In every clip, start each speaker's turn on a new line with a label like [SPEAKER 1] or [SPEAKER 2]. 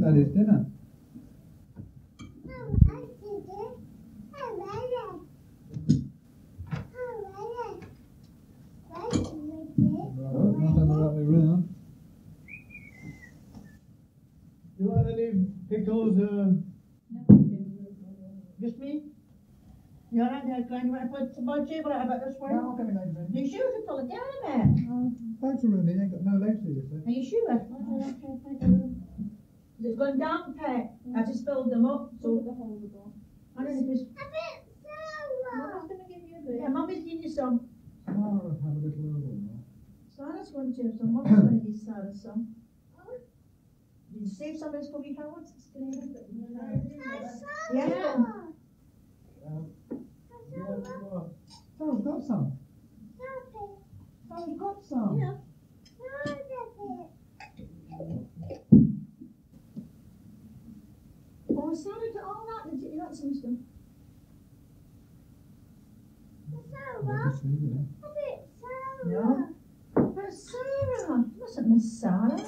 [SPEAKER 1] That is dinner.
[SPEAKER 2] Det kan ju vara på ett budget, but I bet this
[SPEAKER 1] No. I'll come in later. then.
[SPEAKER 2] Are you sure to pull it down a bit?
[SPEAKER 1] Oh, Thanks for running, ain't got no legs to you, sir.
[SPEAKER 2] Are you sure? Oh, okay, okay, okay. It's gone down, Pat. I just filled them up, so
[SPEAKER 3] the whole of the door.
[SPEAKER 2] I don't know if it's.
[SPEAKER 3] Mama's gonna give you a bit.
[SPEAKER 2] Yeah, Mummy's giving you some.
[SPEAKER 1] I'll have a little over now.
[SPEAKER 2] Sarah's going to, so Mummy's going to give Sarah some. Did you save some of this for me, Howard? It's gonna be good. Yeah.
[SPEAKER 1] Oh, Sarah's got some. Oh, Sarah's got some.
[SPEAKER 2] Yeah. Oh, Sarah did all that. Did you, you got some stuff?
[SPEAKER 1] Obviously, yeah.
[SPEAKER 2] But Sarah, mustn't miss Sarah.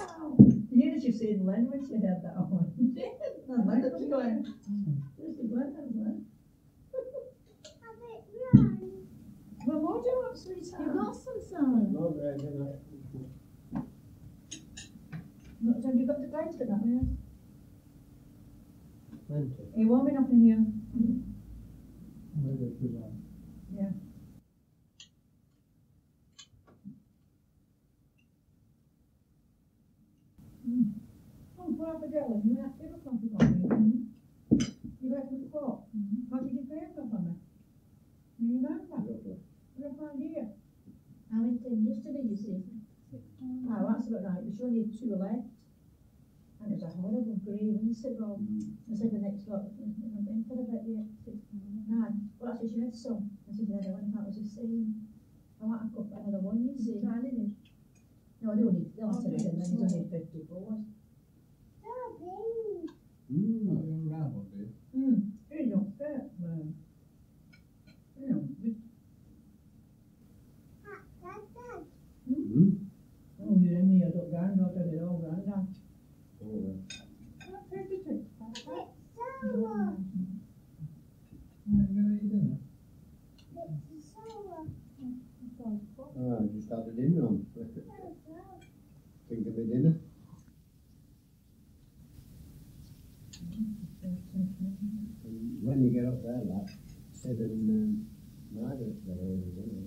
[SPEAKER 2] You know she said Lynn when she heard that one. And Lynn was going, this is Lynn, that's Lynn. Well, what do you want, sweetheart?
[SPEAKER 3] You got some, son.
[SPEAKER 4] no, uh, you know,
[SPEAKER 2] What time you got the guys for that, yeah?
[SPEAKER 4] plenty.
[SPEAKER 2] Are you warming up in here?
[SPEAKER 1] Maybe it's too long.
[SPEAKER 2] Oh, well, the girl, you have to have a coffee for me. You guys with the call? How did you pay for me? You remember? I don't find here. I went in yesterday, you see. Mm. Oh, that's about right, there's only two left. And it's a horrible grey wind signal. I said the next lot, I've been for a bit yet, six, nine. Well, actually, she had some. I said, the other one, that was the same. I want to cook another one, you see. No, they only, they'll have to be, and then it's only fifty-four.
[SPEAKER 1] Mm. Oh, you're around one, do you?
[SPEAKER 2] Hmm, you don't fit, man. You know, we-
[SPEAKER 4] Hmm?
[SPEAKER 2] oh, you didn't need a dog, I know, got it all right now.
[SPEAKER 4] Oh,
[SPEAKER 2] Thirty-two.
[SPEAKER 1] Right, you gonna eat dinner?
[SPEAKER 4] uh, ah, dinner on. Think of my dinner? When you get up there, like, and um, Margaret, they're all in dinner.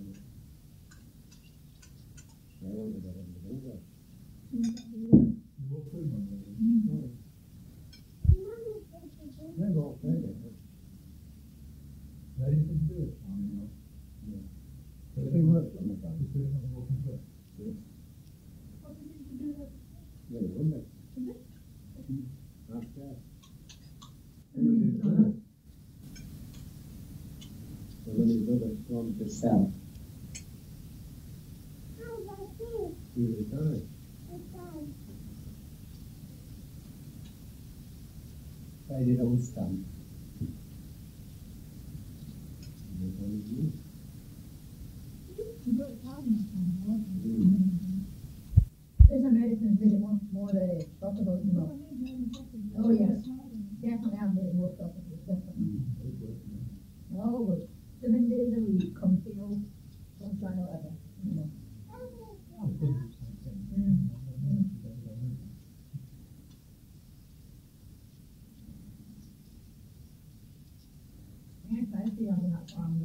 [SPEAKER 4] They want to get in the window.
[SPEAKER 1] You walk through one, don't you?
[SPEAKER 4] They've all played it.
[SPEAKER 1] Is there anything to do it? I mean, no.
[SPEAKER 4] Yeah.
[SPEAKER 1] So
[SPEAKER 4] They work on the farm.
[SPEAKER 1] Just doing something walking through.
[SPEAKER 4] Yeah, they wouldn't they? Upstairs. So when his brother wanted to sell, he retired. Paid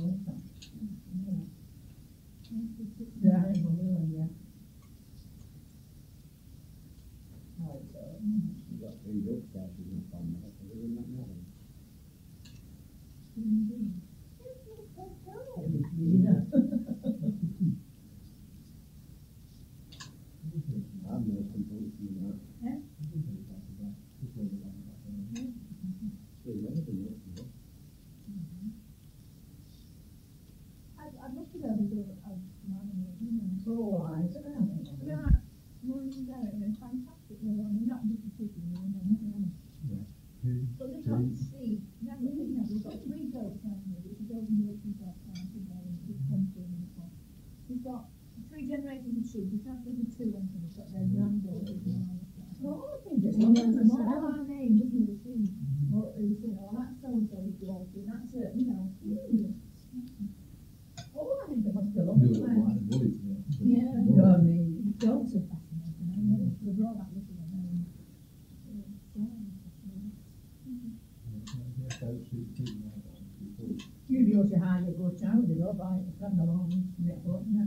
[SPEAKER 2] Mm-hmm. 老板看 bye, bye.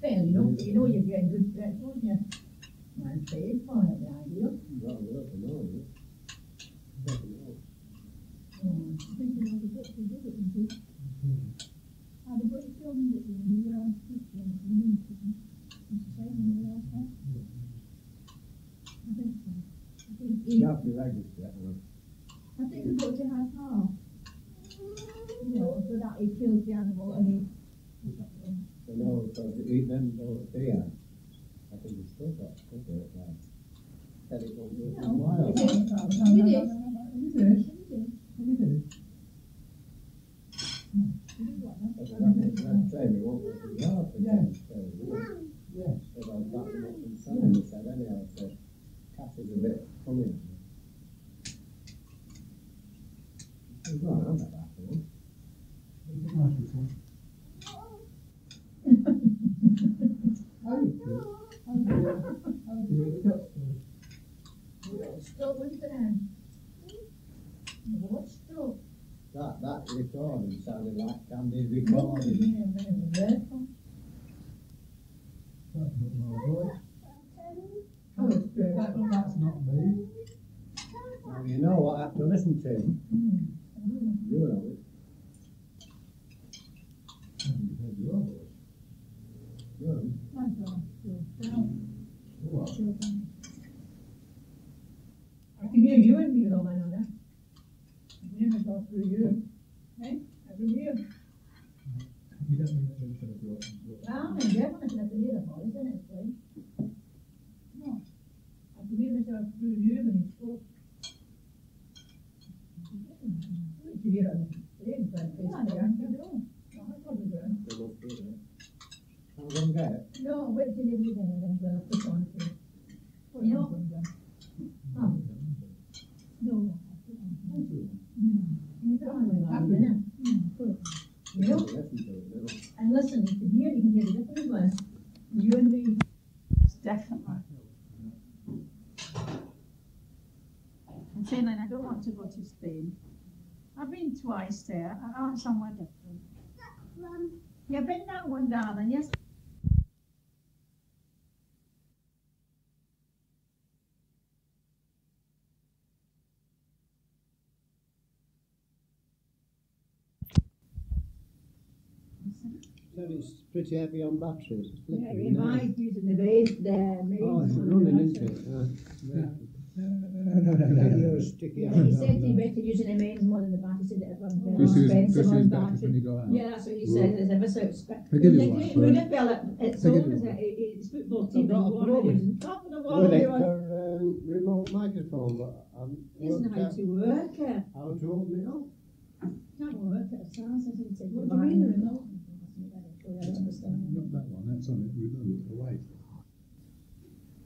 [SPEAKER 2] Fair, you don't, you know
[SPEAKER 3] you're getting
[SPEAKER 2] good bread, don't
[SPEAKER 3] you? And faith for it,
[SPEAKER 2] I
[SPEAKER 1] do.
[SPEAKER 3] little
[SPEAKER 2] Theon. I think
[SPEAKER 3] he's still got still there at that.
[SPEAKER 1] Had it
[SPEAKER 3] over a
[SPEAKER 1] no, while. We
[SPEAKER 3] did. We did. We
[SPEAKER 1] did. We did.
[SPEAKER 4] That's not
[SPEAKER 1] the
[SPEAKER 2] last time.
[SPEAKER 4] It
[SPEAKER 2] won't be the
[SPEAKER 5] last time. Yes. Yes. Because I've gotten it from someone.
[SPEAKER 4] Gracias. It's pretty heavy on batteries.
[SPEAKER 2] Yeah,
[SPEAKER 4] it
[SPEAKER 2] might
[SPEAKER 4] now.
[SPEAKER 2] reminds the there, maybe.
[SPEAKER 4] Oh, it's running, isn't it?
[SPEAKER 1] No, no, no, no.
[SPEAKER 4] You're.
[SPEAKER 2] He said you better use an amends more than the bat, he said it
[SPEAKER 6] at one
[SPEAKER 2] point.
[SPEAKER 6] This.
[SPEAKER 2] Yeah, that's what he said, It's ever so expensive. It's
[SPEAKER 6] you.
[SPEAKER 2] it's football team, top of the
[SPEAKER 4] With remote microphone, but um,
[SPEAKER 2] isn't how to work it.
[SPEAKER 4] How to open it up?
[SPEAKER 2] Can't work it, it sounds, as he said,
[SPEAKER 5] what do you mean, remote?
[SPEAKER 2] Not understand.
[SPEAKER 6] Not that one, that's on it remote, away.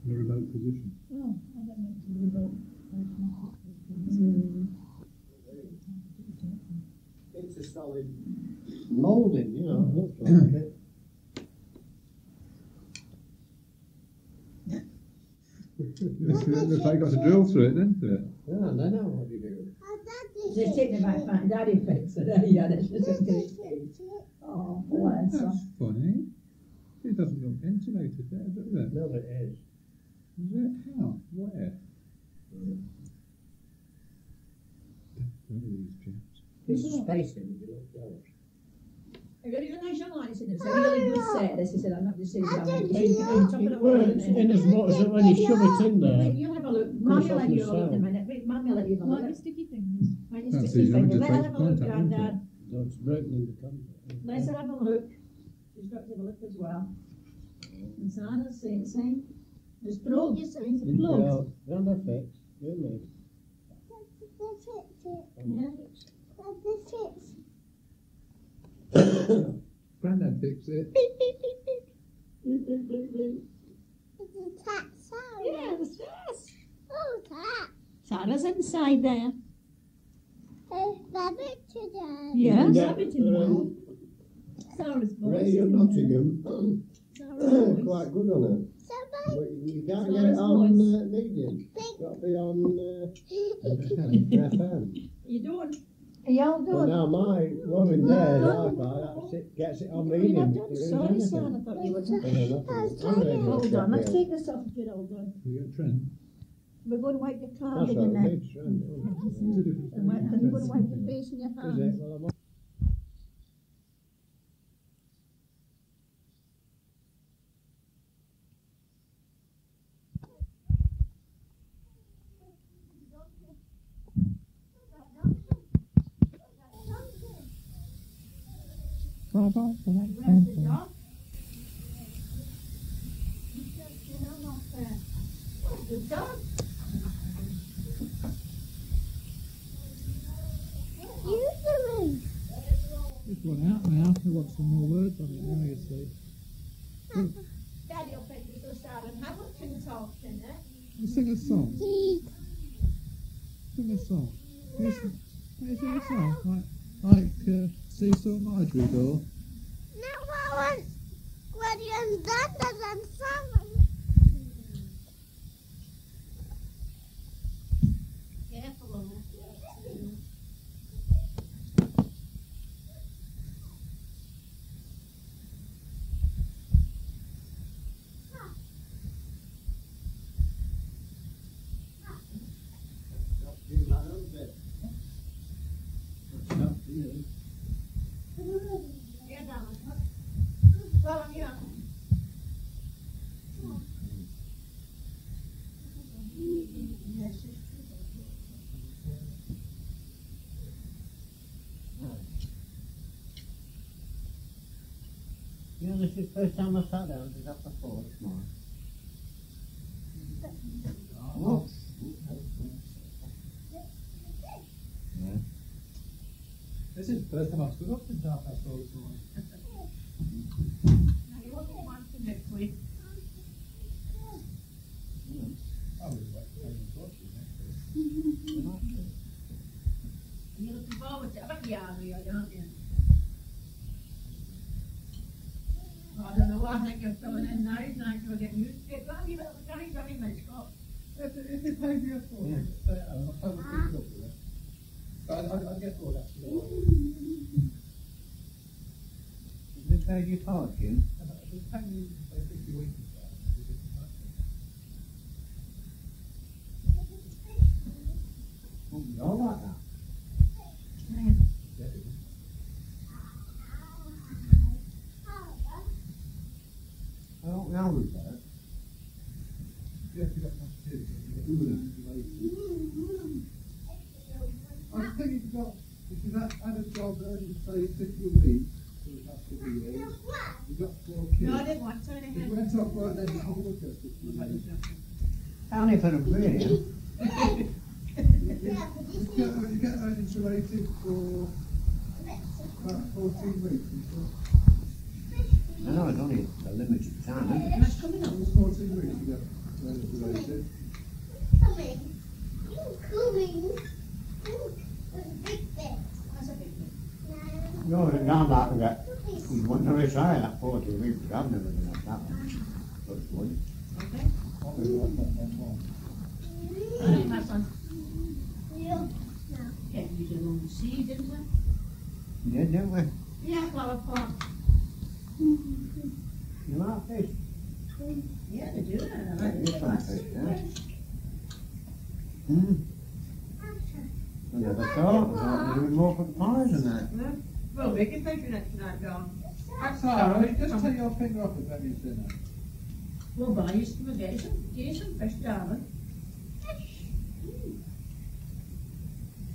[SPEAKER 6] In a remote position.
[SPEAKER 3] Oh, I don't mean to remote.
[SPEAKER 2] It's a
[SPEAKER 4] solid molding, you know, looks like it.
[SPEAKER 6] Looks like got to drill through it, didn't it?
[SPEAKER 4] Yeah, they know what you do.
[SPEAKER 2] They're taking my fine daddy fix, so there you are, that's just a good Oh, bless her.
[SPEAKER 6] That's funny. It doesn't look ventilated there, does it?
[SPEAKER 4] No, it is.
[SPEAKER 6] Is it? How? Where? Where are these chaps?
[SPEAKER 4] There's a space in it, you look close.
[SPEAKER 2] I got it a nice young lady said, it's a really good set, this, he said, I'm not just saying, I'm
[SPEAKER 4] It
[SPEAKER 2] going to
[SPEAKER 4] in as much as when you shove it in there.
[SPEAKER 2] You have a look, mummy will let you have a look in a minute, wait, mummy will let you have a
[SPEAKER 3] Like the
[SPEAKER 2] look.
[SPEAKER 3] sticky fingers.
[SPEAKER 2] Mind
[SPEAKER 6] That's
[SPEAKER 2] your sticky
[SPEAKER 6] it, you
[SPEAKER 2] finger,
[SPEAKER 6] want
[SPEAKER 2] let
[SPEAKER 6] to
[SPEAKER 2] her have a look,
[SPEAKER 6] contact, won't
[SPEAKER 2] granddad,
[SPEAKER 4] it's broken in the contact.
[SPEAKER 2] Let's have a look. She's got to have a look as well. And Sarah's saying, saying, there's plugs, it's plugs.
[SPEAKER 4] Yeah, round that fix, you me.
[SPEAKER 2] Yeah.
[SPEAKER 6] Grandad fixed it.
[SPEAKER 4] Beep, beep, beep, beep. Beep, beep, beep, beep. It's a cat, Sarah.
[SPEAKER 2] Yes, yes. Oh, cat. Sarah's inside there. Yes,
[SPEAKER 4] Yeah,
[SPEAKER 2] happy to
[SPEAKER 4] um,
[SPEAKER 2] Sarah's voice.
[SPEAKER 4] Radio Nottingham, quite good on it. But you can't get it on uh, medium. Got to be on uh, FM.
[SPEAKER 2] You don't. Y'all
[SPEAKER 4] Well, now my woman there, hi-fi, that's it, gets it on medium.
[SPEAKER 2] not done.
[SPEAKER 4] It is
[SPEAKER 2] Sorry,
[SPEAKER 4] anything.
[SPEAKER 2] son, I thought you were.
[SPEAKER 4] Yeah, nothing. On radio,
[SPEAKER 2] Hold on, let's take this off. Good, hold on.
[SPEAKER 6] You get Trent.
[SPEAKER 2] We're going to wipe your car
[SPEAKER 4] That's
[SPEAKER 2] with
[SPEAKER 4] right,
[SPEAKER 2] your neck.
[SPEAKER 4] it's right.
[SPEAKER 6] Two different
[SPEAKER 2] And wipe- and you're going to wipe
[SPEAKER 6] Trents.
[SPEAKER 2] your face and your
[SPEAKER 4] Is
[SPEAKER 2] hands.
[SPEAKER 4] it? Well, I'm
[SPEAKER 2] The dog?
[SPEAKER 6] It's run out now. We want some more words on it now, you see.
[SPEAKER 2] Daddy will take you to start and Hamilton talking, eh?
[SPEAKER 6] You sing a song. Sing a song. Can you sing, can you sing a song? Like, like uh, Seesaw Margery Daw.
[SPEAKER 2] Careful on that. Yeah, darling. Well, I'm young.
[SPEAKER 4] You know, this is the first time I sat down, did that before this morning.
[SPEAKER 6] This is the first time I've stood up since half past four this morning.
[SPEAKER 2] Now, you wouldn't want to make quick.
[SPEAKER 6] I was like, I was watching it.
[SPEAKER 2] You're looking forward to having the army, aren't you? I don't know I think you're coming in now, it's like you're getting used to it, but you better carry very much up.
[SPEAKER 6] If it, if it paid me a thought,
[SPEAKER 4] Yeah.
[SPEAKER 6] I'd stay at home. I'd probably pick it up with it. But I'd, I'd, I'd get bored after a while.
[SPEAKER 4] Is it beg your pardon?
[SPEAKER 6] And If it paid me, say, 50 weeks or so, it'd be a different matter.
[SPEAKER 4] Oh, you're like that.
[SPEAKER 6] Yeah, it is.
[SPEAKER 4] I don't know with that.
[SPEAKER 6] Yeah, if you got constipation, you get good and I think you've got, mm-hmm. if you've had, had a job earning, say, 50 a week for the past couple of years, you've got four kids.
[SPEAKER 2] No, I didn't want to, I
[SPEAKER 6] If
[SPEAKER 2] didn't.
[SPEAKER 6] you went off right then, you could look at 50 years.
[SPEAKER 4] Only for the beer.
[SPEAKER 6] You get, you get insulated for about 14 weeks. And stuff.
[SPEAKER 4] I know it's only a limited time, isn't it?
[SPEAKER 2] That's coming on.
[SPEAKER 6] It's 14 weeks you get insulated.
[SPEAKER 2] That's a big thing.
[SPEAKER 4] No, now that, that, you want to retire that forty weeks, I've never been at that one. Touch wood.
[SPEAKER 5] Okay. Alright, my son. Yeah, we did long sea, didn't we?
[SPEAKER 4] Yeah, didn't we?
[SPEAKER 5] Yeah, flower pot.
[SPEAKER 4] You like fish?
[SPEAKER 5] Yeah, they do. I
[SPEAKER 4] Yeah,
[SPEAKER 5] like
[SPEAKER 4] it's
[SPEAKER 5] the
[SPEAKER 4] some
[SPEAKER 5] glass.
[SPEAKER 4] fish, yeah. Hmm. I never thought, I thought there was more for the pies than that.
[SPEAKER 5] Well, we can pay for next night, John.
[SPEAKER 6] Sarah, you just take your finger off it when you're dinner.
[SPEAKER 5] We'll buy you some, get you some, get you some fish, darling.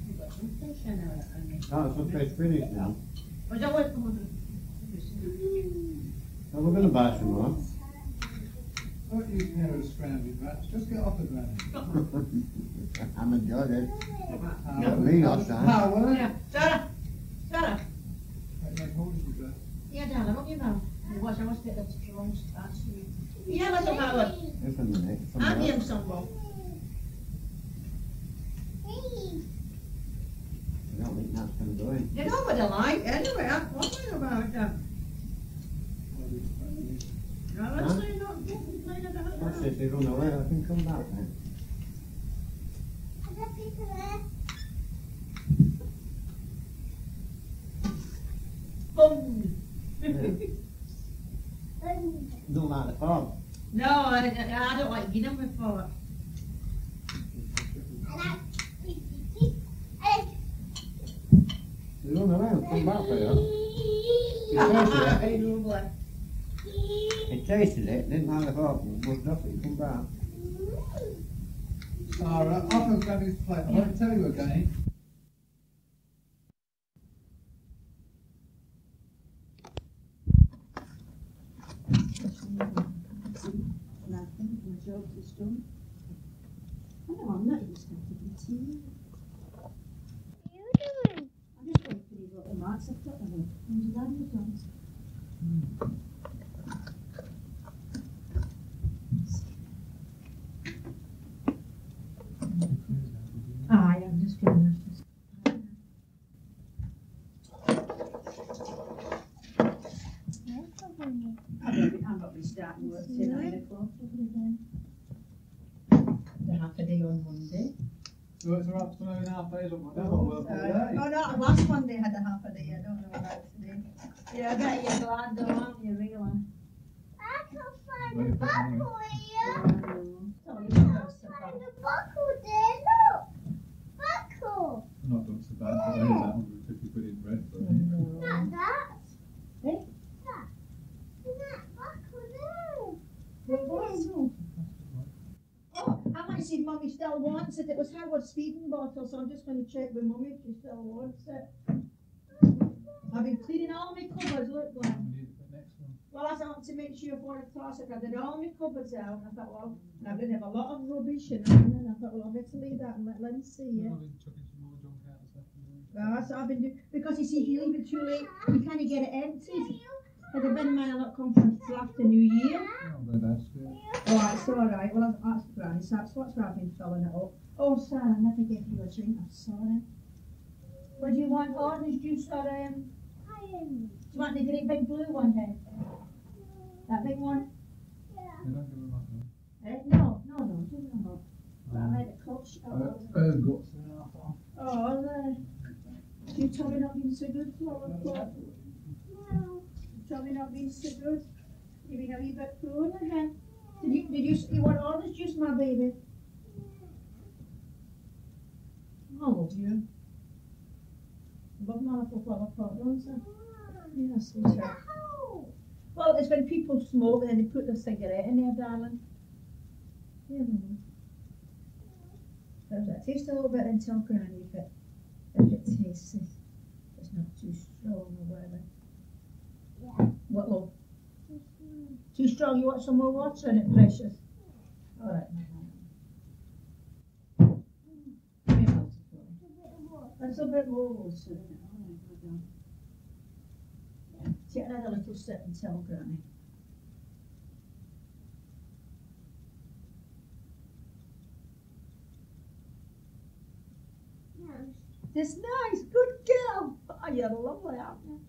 [SPEAKER 5] We've got some fish in our, in this.
[SPEAKER 4] Oh, some fish finished now.
[SPEAKER 5] Was that what, come on.
[SPEAKER 4] So we're gonna buy some more.
[SPEAKER 6] Don't use me as scrounging rats, just get off the ground.
[SPEAKER 4] I'm enjoying it.
[SPEAKER 6] How-
[SPEAKER 4] Got me last time.
[SPEAKER 6] How, will it?
[SPEAKER 5] Yeah, Sarah, Sarah.
[SPEAKER 6] Make my horse you dress.
[SPEAKER 5] Yeah, darling, what you know? You watch, I must get the wrong start. Yeah, let's have that one.
[SPEAKER 4] Just a minute. some
[SPEAKER 5] I'll
[SPEAKER 4] more.
[SPEAKER 5] give him some more.
[SPEAKER 4] I don't think that's gonna go in.
[SPEAKER 5] You know what I like, anyway, I'm wondering about that. No, let's
[SPEAKER 4] Huh?
[SPEAKER 5] say not complain about
[SPEAKER 4] What's
[SPEAKER 5] that.
[SPEAKER 4] this, they run away, I can come back then.
[SPEAKER 5] Boom.
[SPEAKER 4] Don't like the fog.
[SPEAKER 5] No, I, I I don't like getting before.
[SPEAKER 4] They run away and come back for you. You tasted it,
[SPEAKER 5] Hey, lovely.
[SPEAKER 4] he tasted it, didn't like the fog, was nothing, come back.
[SPEAKER 6] Sarah, off of Granny's plate. I won't tell you again.
[SPEAKER 5] And I think my job is done. Oh, no, I'm not even starting the tea. I'm just waiting for these little marks I've got them. Who's that you done? Aye, I'm just I'm not starting work nine o'clock. The half a day on Monday.
[SPEAKER 6] So it's around two and a half days on.
[SPEAKER 2] Oh, no, last Monday had a half a day, I don't know about today.
[SPEAKER 5] Yeah, I bet you're glad though, aren't you, really?
[SPEAKER 6] I can Wait, but anyway.
[SPEAKER 5] So you don't have to survive.
[SPEAKER 6] I'm not done so bad, but there is that 150 quid in bread for me.
[SPEAKER 2] Oh, I might see Mummy still wants it. It was Howard's feeding bottle, so I'm just going to check with Mummy if she still wants it. I've been cleaning all my cupboards, look, Glenn.
[SPEAKER 6] We need it for next one.
[SPEAKER 2] Well, I want to make sure for the classic, I did all my cupboards out. I thought, well, and I did have a lot of rubbish them, and I thought, well, I'll better leave that and let Lynn see it.
[SPEAKER 6] I've been chucking some more junk out this afternoon.
[SPEAKER 2] Well, that's what I've been doing, because you see, if you leave it too late, you kind of get it empty. But the bin might not come from till after New Year.
[SPEAKER 6] I'm going to ask you.
[SPEAKER 2] Oh, that's all right. Well, that's, grand. So that's what's been filling it up. Oh, Sarah, I never gave you a drink. I'm sorry. What do you want? Orange juice or um? Do you want the great big blue one then? That big one?
[SPEAKER 6] They don't give them that one.
[SPEAKER 2] Eh? No, no, no, do not. But I made a clutch.
[SPEAKER 6] Uh,
[SPEAKER 2] Oh,
[SPEAKER 6] Bear's guts in half off.
[SPEAKER 2] oh the. Your tummy not being so good, Flora Club. Tummy not being so good. You been a wee bit prone again. Did you, did you, you want orange juice, my baby? Oh, dear. Love my little flower pot, don't you? Yes, sweetheart. Well, it's when people smoke and then they put the cigarette in there, darling. Yeah, no. There's that. Taste a little bit and tell Granny if it, if it tastes, if it's not too strong or whatever. Yeah. What, love? Too strong? You want some more water in it, precious? All right. That's a bit more in it. Well done. Yeah. Take another little and tell Granny. It's nice, good girl. Oh, you're lovely, aren't you?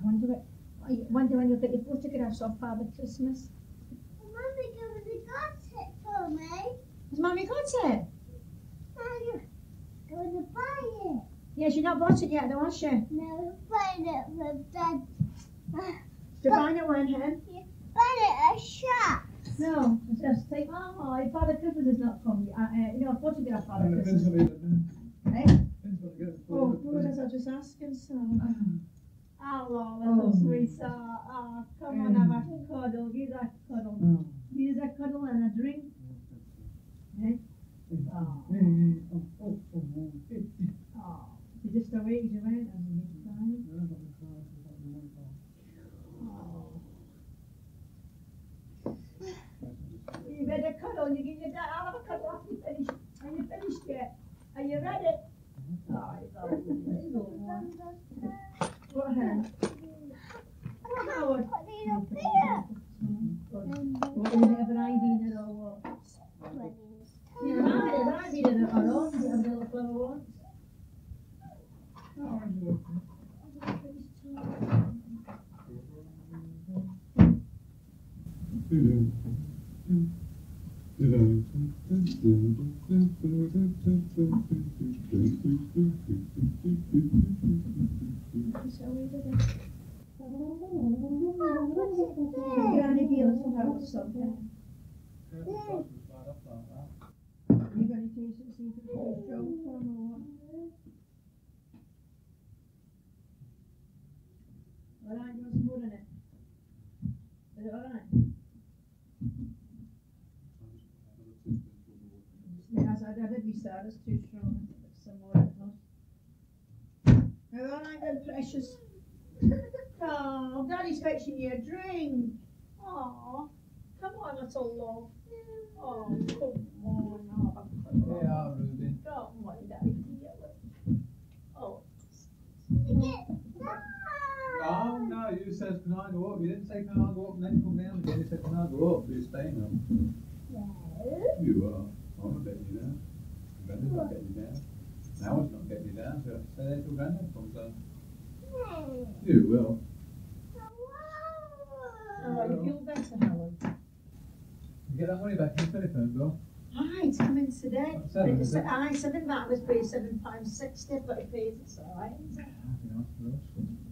[SPEAKER 2] I wonder, what- I when you'll get your photographs off Father Christmas.
[SPEAKER 5] Mummy gave me got it for me.
[SPEAKER 2] Has Mummy got it?
[SPEAKER 5] Now you're going to buy it.
[SPEAKER 2] Yes, you've not bought it yet, though, has she?
[SPEAKER 5] No, buy it from Dad.
[SPEAKER 2] To find it when, hen?
[SPEAKER 5] Buy it a shop.
[SPEAKER 2] No, it's just take, oh, if Father Christmas has not come yet. Uh, uh, you know, a photograph Father
[SPEAKER 6] And it depends
[SPEAKER 2] Christmas.
[SPEAKER 6] what it-
[SPEAKER 2] Eh?
[SPEAKER 6] depends what it goes for,
[SPEAKER 2] Oh,
[SPEAKER 6] but,
[SPEAKER 2] what was I just asking, son? Oh,
[SPEAKER 6] Oh.
[SPEAKER 2] little sweetheart. Oh, come on, have a cuddle. Give that cuddle.
[SPEAKER 6] oh.
[SPEAKER 2] Give that cuddle and a drink. Oh. You just awake, you went, and you get crying.
[SPEAKER 6] No, not the car, not the one car.
[SPEAKER 2] You better cuddle. You give your dad. I'll a cuddle after you finish. Are you finished yet? Are you ready? Oh, it's all good. What hand? What Howard?
[SPEAKER 5] Put it up here.
[SPEAKER 2] What, you have an ID in it or what? Yeah, I did. I did it on own. You have a little flower one.
[SPEAKER 6] Oh, I'm working.
[SPEAKER 2] Shall we do this? Granny deals with her something.
[SPEAKER 6] Yeah, the price was right up like that.
[SPEAKER 2] You gonna taste it, see if it's a strong one or what? Alright, you want some more in it? Is it alright? Yes, I did be sad, it's too strong, some more in it. Alright then, precious. Oh, Daddy's fetching you a drink. Aw, come on, little love. Oh, come on, oh,
[SPEAKER 6] Yeah, Ruby.
[SPEAKER 2] Come on, Daddy, dear. Oh.
[SPEAKER 6] Oh, no, you said, can I go up? You didn't say, can I go up and then come down again. You said, can I go up? You're staying up. You are. I'm not getting you down. Granddad's not getting you down. Now it's not getting you down, so stay there till Granddad comes down. You will.
[SPEAKER 2] Oh, you feel better, Helen?
[SPEAKER 6] You get that money back in the telephone bill?
[SPEAKER 2] Aye, it's coming today.
[SPEAKER 6] What, seven, is it?
[SPEAKER 2] Aye, seven baht was paid seven pounds sixty, but it pays, it's alright. isn't it?
[SPEAKER 6] Yeah, for us.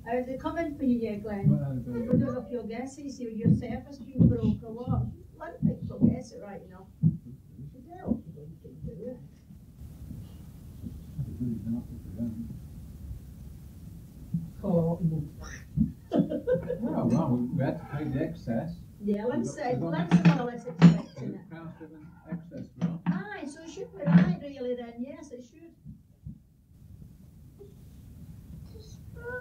[SPEAKER 2] How's coming for you, yeah, Glenn?
[SPEAKER 6] Well, uh,
[SPEAKER 2] You don't know if you'll guess you see, your surface you broke or what? I don't think guess it right enough. You do, don't think you do it.
[SPEAKER 6] That'd be really nasty for them.
[SPEAKER 2] Oh,
[SPEAKER 6] Well, well, we- had to pay the excess.
[SPEAKER 2] Yeah, let's say,
[SPEAKER 6] We've got-
[SPEAKER 2] that's more or less expecting it.
[SPEAKER 6] Excess grant.
[SPEAKER 2] It should be right really then, yes, it should.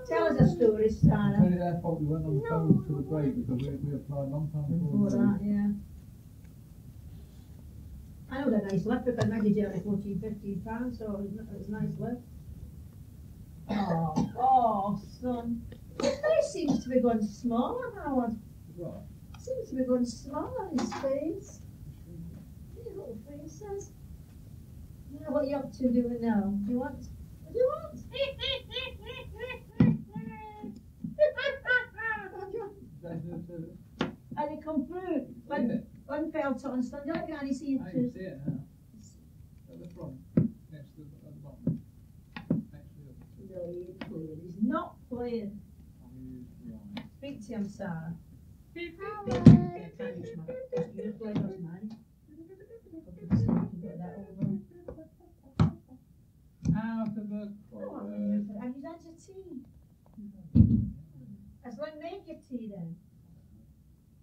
[SPEAKER 2] Tell us a story,
[SPEAKER 6] It's
[SPEAKER 2] Sarah.
[SPEAKER 6] only their fault we went on the phone to the break because we, we applied a long time
[SPEAKER 2] Before
[SPEAKER 6] before.
[SPEAKER 2] that, yeah. I know they're nice lift because Maggie did only fourteen, fifteen pounds, so it was, it was a nice lift. Oh, oh, son. His face seems to be going smaller, Howard.
[SPEAKER 6] Right.
[SPEAKER 2] Seems to be going smaller, his face. His little faces. Now, what are you up to doing now? Do you want? What do you want? What do you want? And you come through, like, one fell to and stand up, and you see you
[SPEAKER 6] I can see it now. At the front, next to the, at the bottom. Next to the,
[SPEAKER 2] No, he ain't playing. He's not playing.
[SPEAKER 6] Oh, right.
[SPEAKER 2] Speak to him, Sarah. You play us mine.
[SPEAKER 6] Out of the.
[SPEAKER 2] Have you had your tea? As long make your tea then.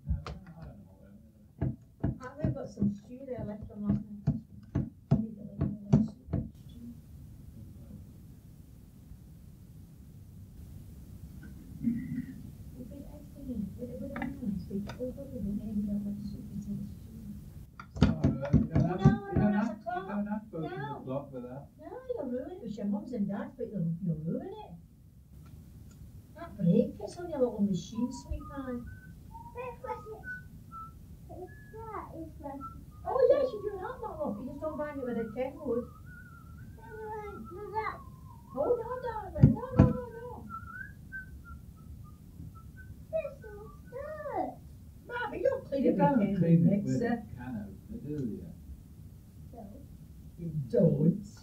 [SPEAKER 6] No, I don't know what that is.
[SPEAKER 2] We've got some stew there left from last night. Need a little more stew. We've been excellent. Would it- would it be nice? We could over with it, maybe don't want soup and stew.
[SPEAKER 6] Oh, uh, you don't have-
[SPEAKER 2] No,
[SPEAKER 6] you
[SPEAKER 2] no,
[SPEAKER 6] don't
[SPEAKER 2] that's
[SPEAKER 6] have-
[SPEAKER 2] a
[SPEAKER 6] reuren, dus je mom zijn
[SPEAKER 2] daar
[SPEAKER 6] voor je reuren. Dat
[SPEAKER 2] breekt zo, je om de jeans mee gaan. Oh ja, je doet hand maar op. Je stond bij je met het kijk goed. Oh, no, no, no, no, no, no. Maar we don't play the
[SPEAKER 6] game. You don't
[SPEAKER 2] play
[SPEAKER 6] zo. Can I? Don't. You
[SPEAKER 2] don't.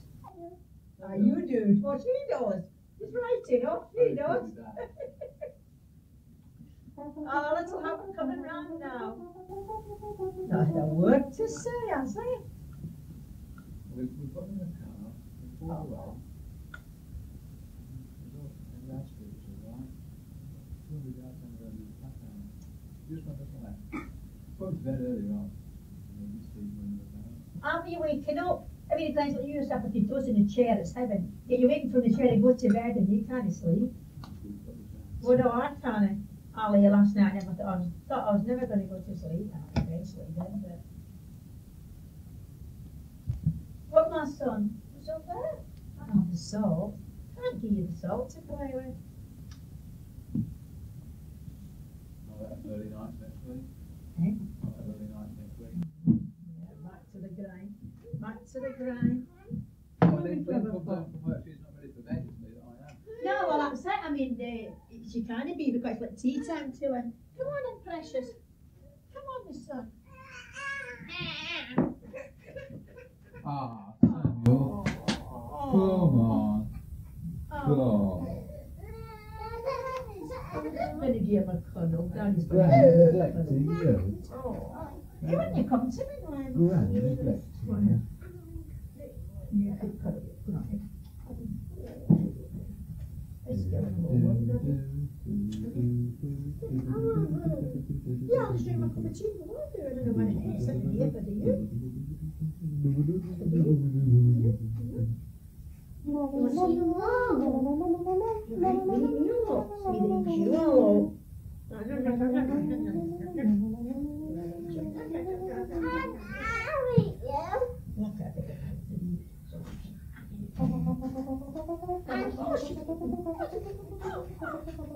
[SPEAKER 2] You do. Well, she does. He's oh, right, you know. She does. Oh, little help coming round now. Not a word to say, has he?
[SPEAKER 6] We, we put them in the car, we pull away. We go in that street, all right? When we got down there, we back down. Just went this way. To bed earlier on. And then we sleep when we're
[SPEAKER 2] you waking up, every times what you used to have to do in the chair, it's heaven. Get you waking from the chair and go to bed and you can't sleep.
[SPEAKER 6] We put the down.
[SPEAKER 2] Well, no, I can't. I lay last night and I thought I was, thought I was never going to go to sleep. I eventually did, but. What, my son? What's up there? I have the salt. Can't give you the salt to play with.
[SPEAKER 6] Oh, that's early nights next week.
[SPEAKER 2] Eh?
[SPEAKER 6] Oh, that's early nights next week.
[SPEAKER 2] Yeah, back to the grind. Back to the grind.
[SPEAKER 6] Well, then, when come home she's not ready for bed, it's me I am.
[SPEAKER 2] No, well, that's it. I mean, uh, she kind of be because it's like tea time to her. Come on in, precious. Come on, my son.
[SPEAKER 6] Ah, Samuel, come on.
[SPEAKER 2] Oh. I'm going to give him a cuddle. Daddy's going
[SPEAKER 6] Grand neglecting you.
[SPEAKER 2] Oh. You when you come to me.
[SPEAKER 6] Grand neglecting you.
[SPEAKER 2] You could cuddle it. Good night. Let's give him a little Yeah, I'll show you my cup of tea. What do I don't know what it is. Sitting here, but do you?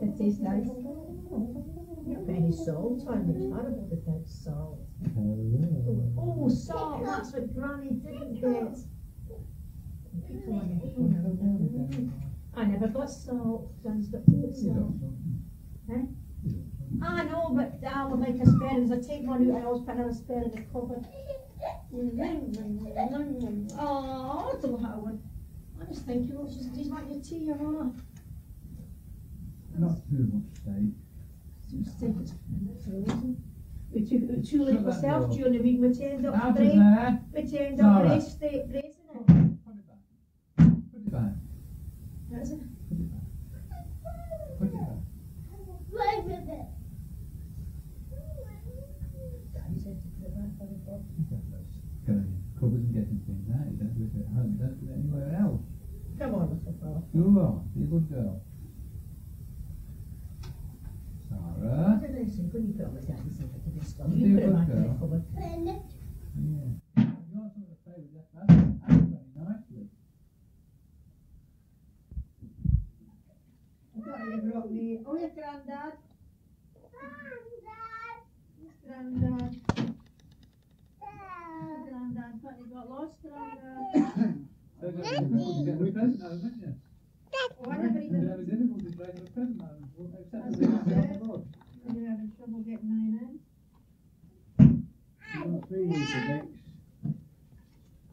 [SPEAKER 2] It tastes nice. You put any salt on it. It's horrible without salt. Oh, salt. That's what Granny didn't get. I never got salt. Granny's got to put salt. I know, but I would like asparagus. I take one out, I always put another asparagus in the cupboard. Oh, little Howard. I just think you just, like your tea or what?
[SPEAKER 6] Not too much steak.
[SPEAKER 2] Just think it's frozen. We took it too late myself during the week. We turned up brace.
[SPEAKER 6] there.
[SPEAKER 2] We turned up brace, brace in it.
[SPEAKER 6] Put it back. Put it back.
[SPEAKER 2] That's it.
[SPEAKER 6] Put it back. Put it back.
[SPEAKER 2] He said to put it back on the floor.
[SPEAKER 6] You don't go going in cupboards and getting things out. You don't do it at home. You don't do it anywhere else.
[SPEAKER 2] Come on, little fella.
[SPEAKER 6] You are. Be a good girl. Sarah.
[SPEAKER 2] Listen, couldn't you put on the daddy sink to this stuff?
[SPEAKER 6] Be
[SPEAKER 2] You
[SPEAKER 6] a
[SPEAKER 2] put it
[SPEAKER 6] good
[SPEAKER 2] back in the
[SPEAKER 6] girl.
[SPEAKER 2] cupboard.
[SPEAKER 6] Yeah. You are some of the favourite left back. Very nicely.
[SPEAKER 5] I thought you brought me. Oh, your granddad. Granddad. Granddad. Thought you got lost, granddad.
[SPEAKER 6] So you have difficulty getting a present home, haven't you?
[SPEAKER 5] Oh, I never
[SPEAKER 6] You
[SPEAKER 5] even.
[SPEAKER 6] have difficulty getting a present home. Well, Except
[SPEAKER 5] That's
[SPEAKER 6] for the
[SPEAKER 5] what I
[SPEAKER 6] night
[SPEAKER 5] said.
[SPEAKER 6] on the board.
[SPEAKER 5] You're having trouble getting mine in.
[SPEAKER 6] You've got three weeks of next.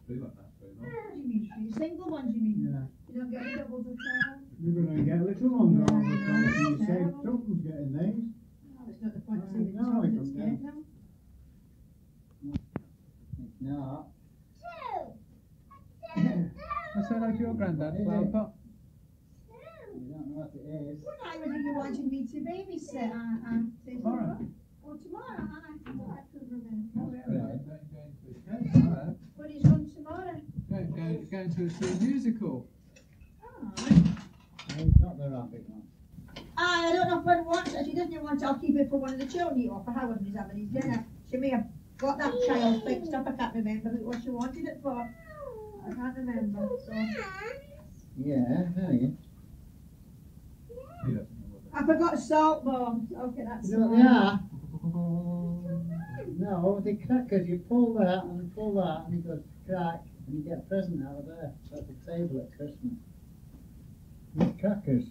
[SPEAKER 6] Three like that, three
[SPEAKER 5] What do you mean, three? Single ones, you mean?
[SPEAKER 4] Yeah.
[SPEAKER 5] You don't get any doubles at?
[SPEAKER 4] You're gonna get a little longer on the time,
[SPEAKER 5] Yeah.
[SPEAKER 4] you say something's getting these.
[SPEAKER 5] No, it's not the point of
[SPEAKER 4] Oh, no, I
[SPEAKER 5] chocolates,
[SPEAKER 4] don't
[SPEAKER 5] get them.
[SPEAKER 6] No. I said hello to your granddad, Flower Pot.
[SPEAKER 4] You don't know what it is.
[SPEAKER 5] What time are you wanting me to babysit? Uh, uh, say
[SPEAKER 6] Tomorrow.
[SPEAKER 5] Oh, tomorrow, I, I could remember.
[SPEAKER 6] Going, going to his house tomorrow.
[SPEAKER 5] What is on tomorrow?
[SPEAKER 6] Going, going, going to see a musical.
[SPEAKER 5] Oh.
[SPEAKER 4] It's not the rabbit one.
[SPEAKER 5] I don't know if one wants it. She doesn't want it. I'll keep it for one of the children or for Howard when he's having his dinner. She may have got that child fixed up. I can't remember what she wanted it for. I can't remember. So
[SPEAKER 4] Yeah, hey.
[SPEAKER 6] He doesn't know what
[SPEAKER 5] I forgot salt bomb. Okay, that's
[SPEAKER 4] You know what they are? No, the crackers, you pull that and pull that and it goes crack and you get a present out of there. At the table at Christmas. With crackers.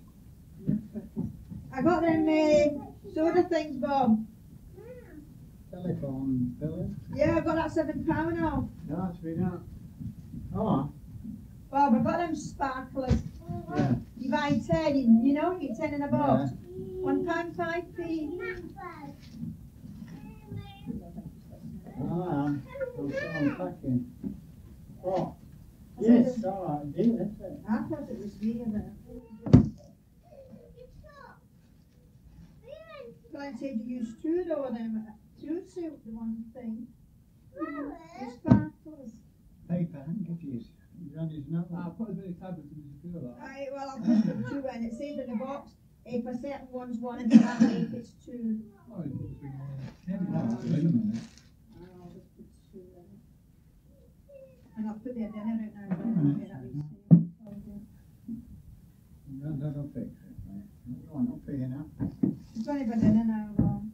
[SPEAKER 5] I got them uh, soda things, Bob.
[SPEAKER 4] telephone, Billy?
[SPEAKER 2] Yeah, I've got that seven pound off.
[SPEAKER 4] No, it's been out. Oh,
[SPEAKER 2] Well, we've got them sparklers.
[SPEAKER 4] yeah.
[SPEAKER 2] You buy ten, you, you know, you get ten in a box.
[SPEAKER 4] yeah.
[SPEAKER 2] One pound five p.
[SPEAKER 4] Oh, I'm, I'm, I'm packing. Oh, yes, all right, deal, isn't it?
[SPEAKER 2] I thought it was me there. Brian said you use two though, them two suit the one thing. The sparklers.
[SPEAKER 4] Paper handkerchiefs. He's on his nose.
[SPEAKER 6] Ah, put as many tablets in as you feel like.
[SPEAKER 2] Aye, well, I'll put two in. It says in the box if a certain one's one and the if it's two.
[SPEAKER 6] The.
[SPEAKER 2] And I'll put their dinner out now. but I'll get that receipt. I'll do.
[SPEAKER 4] No, no, don't fix it, mate. Go on, up here now.
[SPEAKER 2] It's only been in an hour long.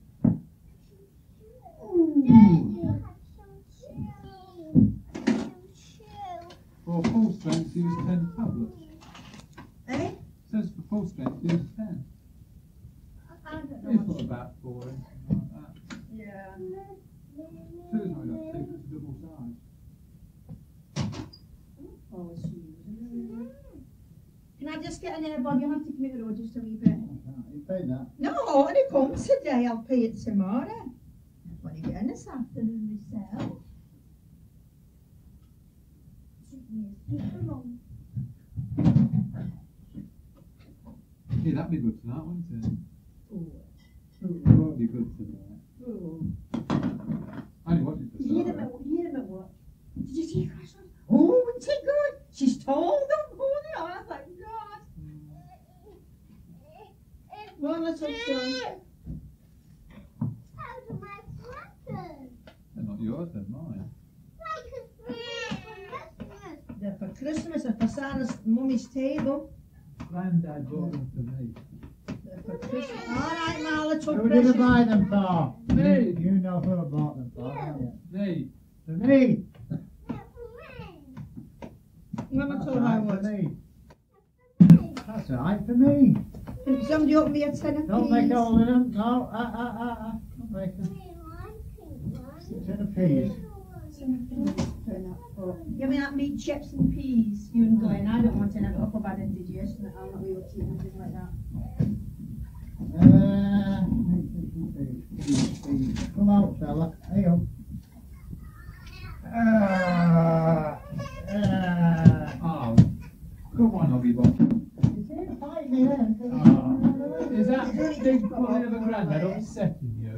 [SPEAKER 6] For full strength, use 10 tablets. Says for full strength, use 10.
[SPEAKER 2] I don't know
[SPEAKER 6] It's not
[SPEAKER 2] she-
[SPEAKER 6] about four, anything like that.
[SPEAKER 2] Yeah.
[SPEAKER 6] Two's not enough, six is double size.
[SPEAKER 2] Oh, is she? Can I just get an airbag? You'll have to come in the road just a wee bit.
[SPEAKER 4] Oh, you paid that?
[SPEAKER 2] No, when it comes today, I'll pay it tomorrow. When you get in this afternoon myself.
[SPEAKER 6] Yeah, that'd be good tonight, wouldn't it?
[SPEAKER 2] Oh,
[SPEAKER 6] It won't be good tonight.
[SPEAKER 2] oh.
[SPEAKER 6] I only watched it for
[SPEAKER 2] You hear them
[SPEAKER 6] Saturday.
[SPEAKER 2] at, you hear them at work? Did you see Crash? Oh, isn't it good? She's told them, hold it on. I was like, God. Well, let's hope so.
[SPEAKER 6] They're not yours, they're mine.
[SPEAKER 2] They're for Christmas and for Sarah's mummy's table.
[SPEAKER 6] Granddad bought them for me.
[SPEAKER 2] They're for Christmas. All right, my little
[SPEAKER 4] Who did I
[SPEAKER 2] precious.
[SPEAKER 4] buy them for?
[SPEAKER 6] Me.
[SPEAKER 4] You know who I bought them for, don't you?
[SPEAKER 6] Me.
[SPEAKER 4] For me.
[SPEAKER 2] Let me
[SPEAKER 4] That's
[SPEAKER 2] tell her
[SPEAKER 4] all
[SPEAKER 2] how
[SPEAKER 4] right
[SPEAKER 2] it
[SPEAKER 4] for
[SPEAKER 2] was.
[SPEAKER 4] me. That's all right for me.
[SPEAKER 2] Can somebody open me a tin of
[SPEAKER 4] Don't make
[SPEAKER 2] peas?
[SPEAKER 4] a hole in them. No, uh, uh, uh, uh. Don't make them. Ten of peas.
[SPEAKER 2] Give me that meat chips and peas. You and Glenn. I don't want to have upper bad indigestion. I'll not be able to eat anything like that.
[SPEAKER 4] Uh, peas, peas. Come out, fella. Hey, up. Ah, ah.
[SPEAKER 6] Oh, come on, Hobby Bob.
[SPEAKER 4] You? Hey.